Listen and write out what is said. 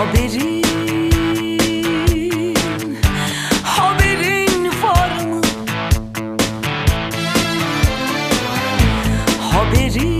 Haberin Haberin var mı? Haberin